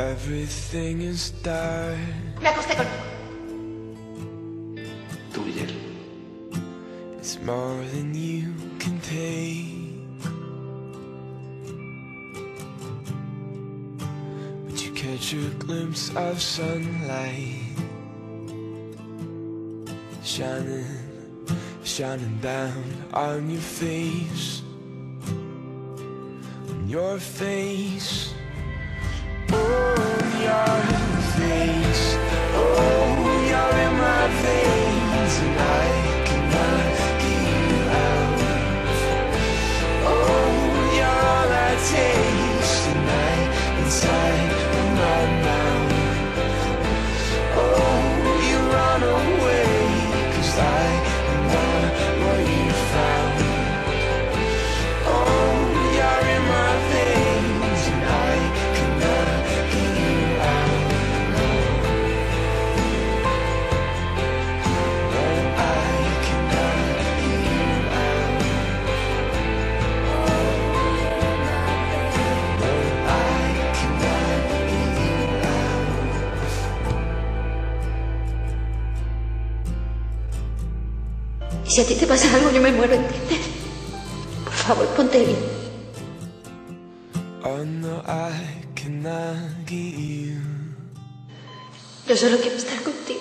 Everything is dark. Me acosté con... Tú y él. It's more than you can take. But you catch a glimpse of sunlight shining, shining down on your face. On your face. Y si a ti te pasa algo, yo me muero, ¿entiendes? Por favor, ponte bien. Oh no, I cannot get you. Yo solo quiero estar contigo.